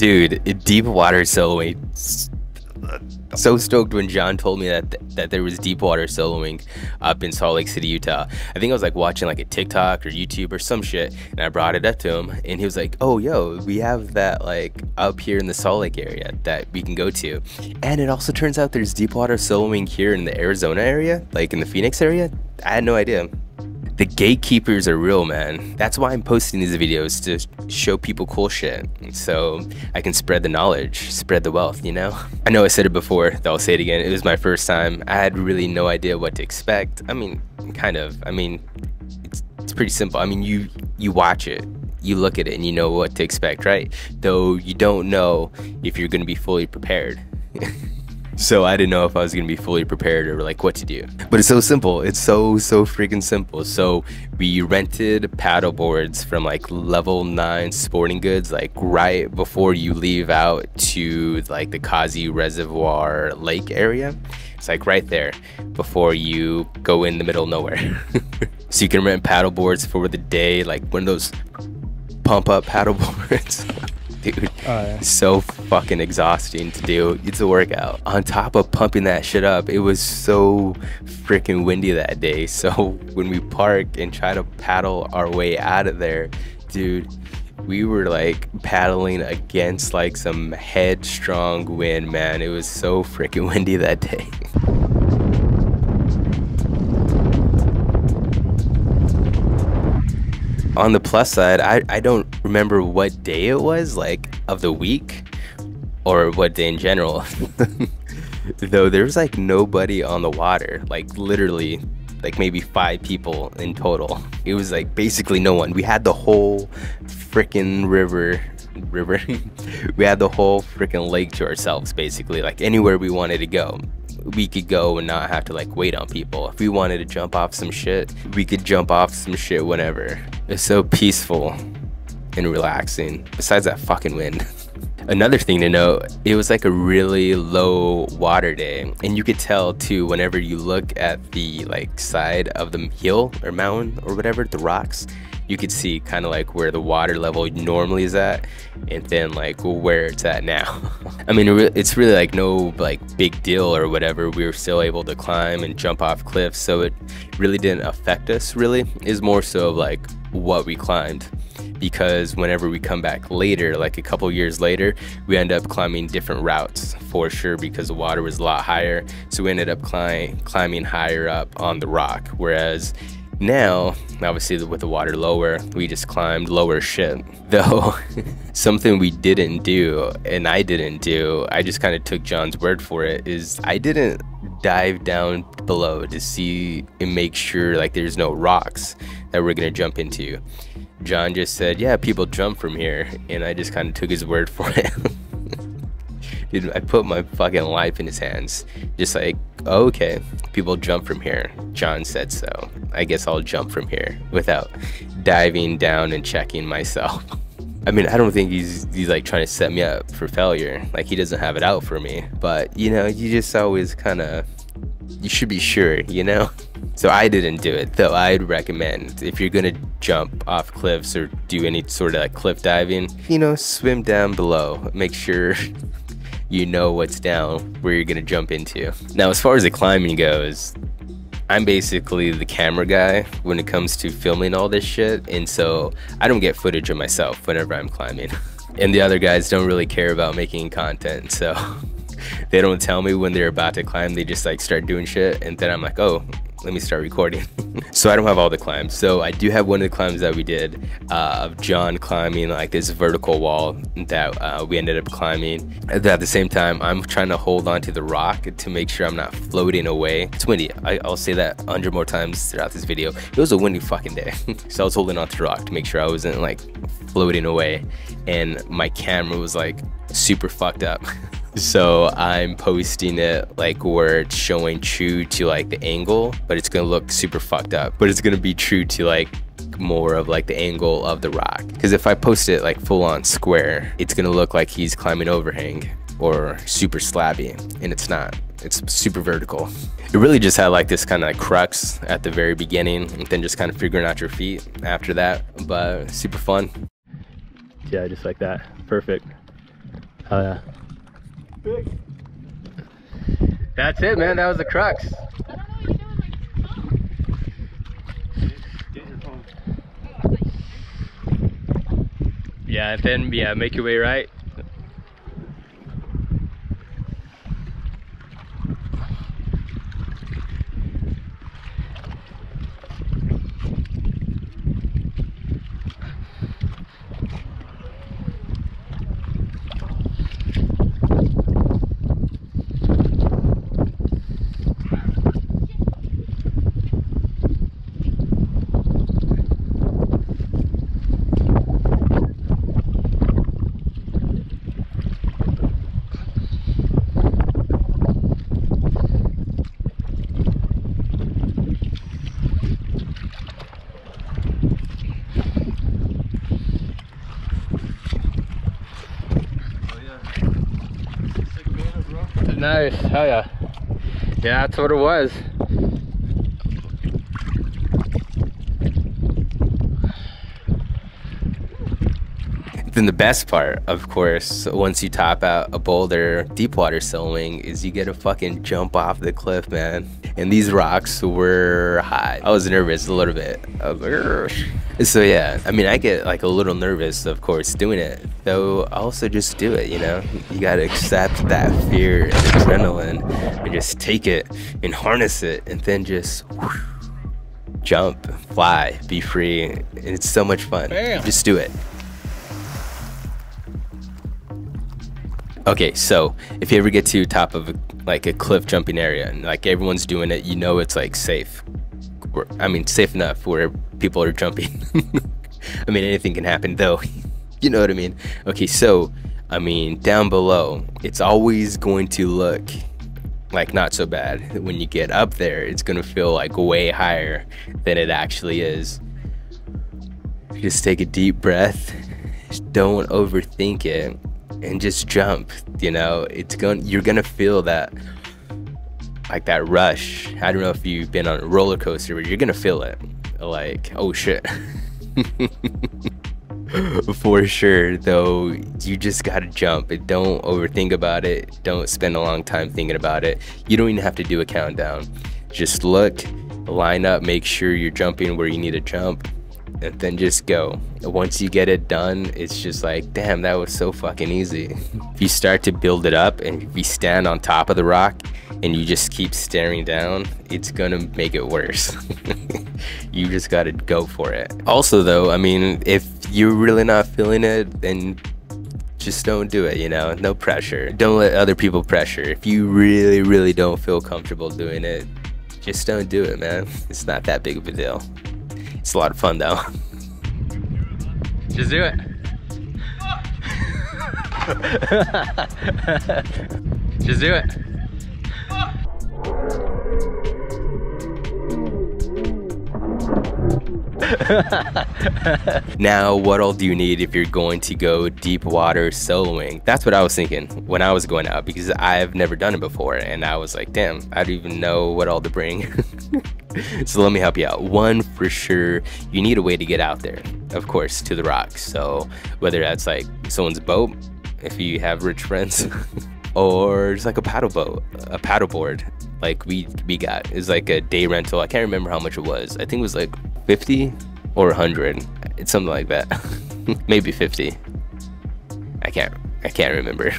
Dude, deep water soloing. So stoked when John told me that that there was deep water soloing up in Salt Lake City, Utah. I think I was like watching like a TikTok or YouTube or some shit, and I brought it up to him, and he was like, "Oh, yo, we have that like up here in the Salt Lake area that we can go to," and it also turns out there's deep water soloing here in the Arizona area, like in the Phoenix area. I had no idea the gatekeepers are real, man. That's why I'm posting these videos to show people cool shit. So I can spread the knowledge, spread the wealth, you know? I know I said it before, I'll say it again. It was my first time. I had really no idea what to expect. I mean, kind of. I mean, it's, it's pretty simple. I mean, you you watch it, you look at it and you know what to expect, right? Though you don't know if you're going to be fully prepared. So I didn't know if I was gonna be fully prepared or like what to do. But it's so simple. It's so so freaking simple. So we rented paddle boards from like level nine sporting goods, like right before you leave out to like the Causey Reservoir Lake area. It's like right there before you go in the middle of nowhere. so you can rent paddle boards for the day, like one of those pump up paddle boards dude. Oh, yeah. So fucking exhausting to do. It's a workout. On top of pumping that shit up, it was so freaking windy that day. So when we park and try to paddle our way out of there, dude, we were like paddling against like some headstrong wind, man. It was so freaking windy that day. On the plus side, I, I don't remember what day it was, like of the week, or what day in general. Though there's like nobody on the water, like literally, like maybe five people in total. It was like basically no one. We had the whole freaking river river. we had the whole freaking lake to ourselves, basically. Like anywhere we wanted to go, we could go and not have to like wait on people. If we wanted to jump off some shit, we could jump off some shit whenever. It's so peaceful and relaxing. Besides that fucking wind. Another thing to note, it was like a really low water day. And you could tell too whenever you look at the like side of the hill or mountain or whatever, the rocks, you could see kind of like where the water level normally is at and then like where it's at now. I mean it's really like no like big deal or whatever. We were still able to climb and jump off cliffs so it really didn't affect us really. Is more so like what we climbed because whenever we come back later like a couple years later we end up climbing different routes for sure because the water was a lot higher. So we ended up climb, climbing higher up on the rock whereas now, obviously with the water lower, we just climbed lower shit. Though, something we didn't do, and I didn't do, I just kind of took John's word for it, is I didn't dive down below to see and make sure like there's no rocks that we're gonna jump into. John just said, yeah, people jump from here, and I just kind of took his word for it. Dude, I put my fucking life in his hands. Just like, oh, okay, people jump from here. John said so. I guess I'll jump from here without diving down and checking myself. I mean, I don't think he's he's like trying to set me up for failure. Like he doesn't have it out for me. But you know, you just always kind of you should be sure, you know. So I didn't do it, though I'd recommend if you're gonna jump off cliffs or do any sort of like cliff diving, you know, swim down below. Make sure you know what's down where you're gonna jump into. Now, as far as the climbing goes, I'm basically the camera guy when it comes to filming all this shit, and so I don't get footage of myself whenever I'm climbing. and the other guys don't really care about making content, so they don't tell me when they're about to climb. They just like start doing shit, and then I'm like, oh, let me start recording. so I don't have all the climbs. So I do have one of the climbs that we did uh, of John climbing like this vertical wall that uh, we ended up climbing. At the same time, I'm trying to hold onto the rock to make sure I'm not floating away. It's windy. I, will say that a hundred more times throughout this video. It was a windy fucking day. so I was holding onto the rock to make sure I wasn't like floating away. And my camera was like super fucked up. So I'm posting it like where it's showing true to like the angle, but it's gonna look super fucked up. But it's gonna be true to like more of like the angle of the rock. Because if I post it like full on square, it's gonna look like he's climbing overhang or super slabby, and it's not. It's super vertical. It really just had like this kind of like crux at the very beginning, and then just kind of figuring out your feet after that. But super fun. Yeah, just like that. Perfect. Oh yeah. That's it, man. That was the crux. Yeah, and then yeah, make your way right. Nice, hell yeah. Yeah, that's what it was. Then the best part, of course, once you top out a boulder deep water soloing, is you get to fucking jump off the cliff, man. And these rocks were high. I was nervous a little bit. Like, so yeah, I mean, I get like a little nervous, of course, doing it. Though I also just do it, you know. You gotta accept that fear and adrenaline, and just take it and harness it, and then just. Whoosh, jump, fly, be free. It's so much fun. Bam. Just do it. Okay, so if you ever get to top of like a cliff jumping area and like everyone's doing it, you know it's like safe. I mean, safe enough where people are jumping. I mean, anything can happen though. you know what I mean? Okay, so I mean, down below, it's always going to look like not so bad. When you get up there, it's gonna feel like way higher than it actually is. Just take a deep breath. Just Don't overthink it and just jump you know? It's going you're gonna feel that like that rush. I don't know if you've been on a roller coaster but you're gonna feel it. Like oh shit. For sure though you just gotta jump. Don't overthink about it. Don't spend a long time thinking about it. You don't even have to do a countdown. Just look line up make sure you're jumping where you need to jump. and then just go. Once you get it done, it's just like, damn, that was so fucking easy. if you start to build it up and you stand on top of the rock and you just keep staring down, it's gonna make it worse. you just gotta go for it. Also, though, I mean, if you're really not feeling it, then just don't do it, you know? No pressure. Don't let other people pressure. If you really, really don't feel comfortable doing it, just don't do it, man. It's not that big of a deal. It's a lot of fun though. Just do it. Just do it. now, what all do you need if you're going to go deep water soloing? That's what I was thinking when I was going out because I've never done it before. And I was like, damn, I don't even know what all to bring. so let me help you out. One, for sure, you need a way to get out there, of course, to the rocks. So whether that's like someone's boat, if you have rich friends, or just like a paddle boat, a paddle board, like we we got is like a day rental. I can't remember how much it was. I think it was like 50 or 100. It's something like that. Maybe 50. I can't I can't remember.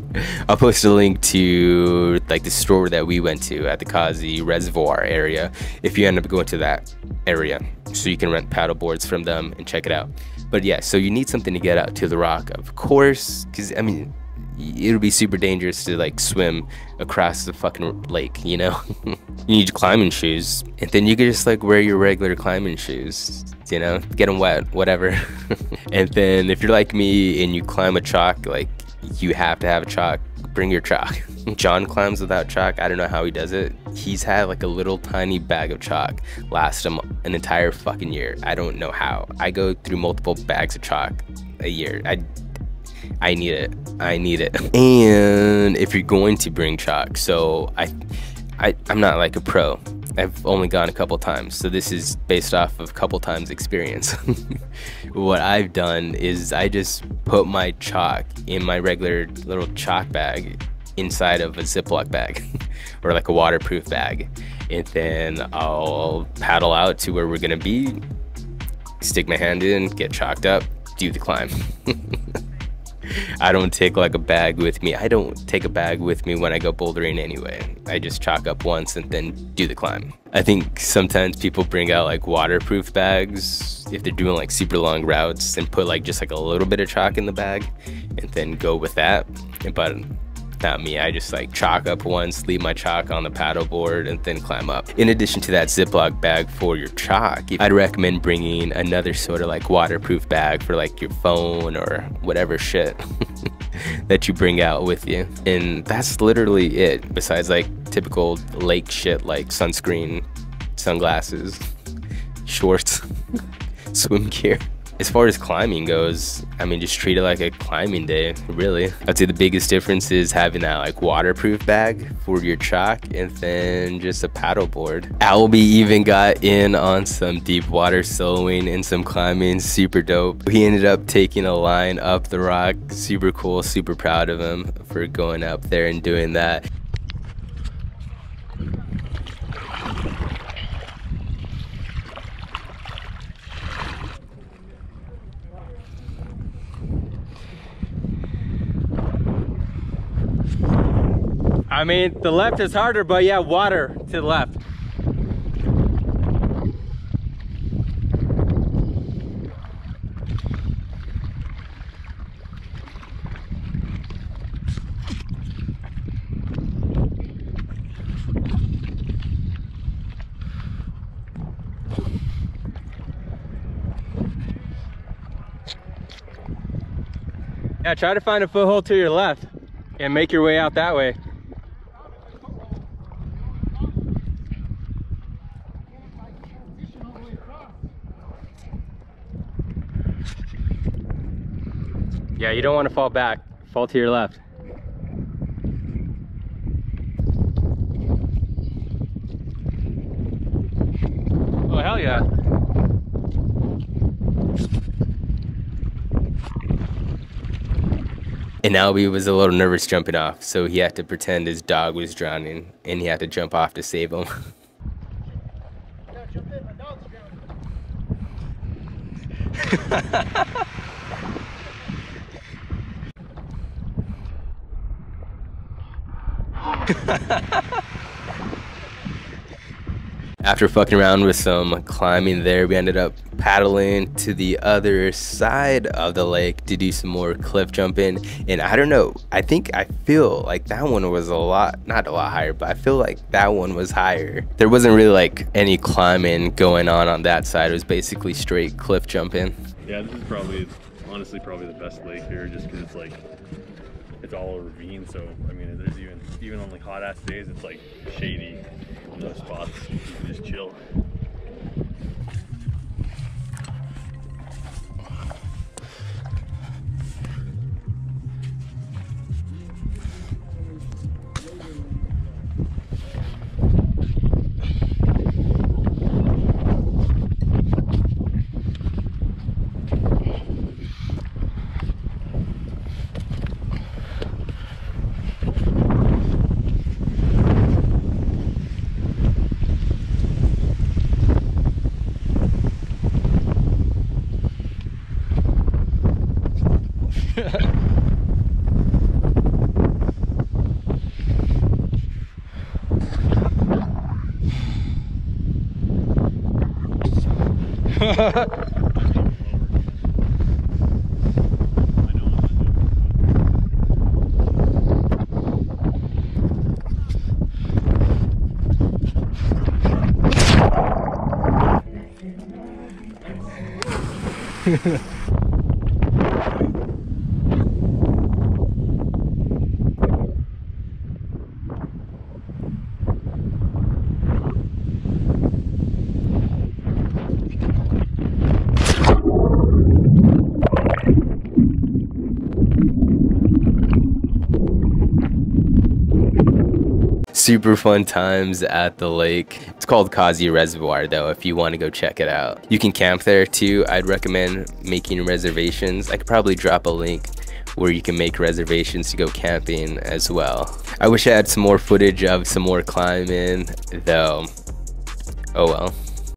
I'll post a link to like the store that we went to at the Causey Reservoir area if you end up going to that area. So you can rent paddle boards from them and check it out. But yeah, so you need something to get out to the rock, of course, because I mean, it'll be super dangerous to like swim across the fucking lake, you know? you need climbing shoes, and then you could just like wear your regular climbing shoes, you know? Get them wet, whatever. and then if you're like me and you climb a chalk, like you have to have a chalk, bring your chalk. John climbs without chalk. I don't know how he does it. He's had like a little tiny bag of chalk last him an entire fucking year. I don't know how. I go through multiple bags of chalk a year. I I need it. I need it. And if you're going to bring chalk, so I, I I'm not like a pro I've only gone a couple times, so this is based off of a couple times experience. what I've done is I just put my chalk in my regular little chalk bag inside of a Ziploc bag or like a waterproof bag. And then I'll paddle out to where we're gonna be, stick my hand in, get chalked up, do the climb. I don't take like a bag with me. I don't take a bag with me when I go bouldering anyway. I just chalk up once and then do the climb. I think sometimes people bring out like waterproof bags if they're doing like super long routes and put like just like a little bit of chalk in the bag and then go with that. But not me. I just like chalk up once, leave my chalk on the paddleboard, and then climb up. In addition to that Ziploc bag for your chalk, I'd recommend bringing another sort of like waterproof bag for like your phone or whatever shit that you bring out with you. And that's literally it, besides like typical lake shit like sunscreen, sunglasses, shorts, swim gear as far as climbing goes, I mean, just treat it like a climbing day, really. I'd say the biggest difference is having that like waterproof bag for your chalk and then just a paddleboard. Albie even got in on some deep water soloing and some climbing, super dope. He ended up taking a line up the rock, super cool, super proud of him for going up there and doing that. I mean, the left is harder, but yeah, water to the left. Yeah, try to find a foothold to your left and make your way out that way. Yeah, you don't want to fall back. Fall to your left. Oh, hell yeah. And Albie was a little nervous jumping off, so he had to pretend his dog was drowning and he had to jump off to save him. After fucking around with some climbing there, we ended up paddling to the other side of the lake to do some more cliff jumping. And I don't know, I think I feel like that one was a lot, not a lot higher, but I feel like that one was higher. There wasn't really like any climbing going on on that side. It was basically straight cliff jumping. Yeah, this is probably, honestly, probably the best lake here just because it's like it's all a ravine. So I mean, there's even even on like hot ass days, it's like shady those spots. You can just chill. Yeah. super fun times at the lake. It's called Causey Reservoir though if you want to go check it out. You can camp there too. I'd recommend making reservations. I could probably drop a link where you can make reservations to go camping as well. I wish I had some more footage of some more climbing though. Oh well.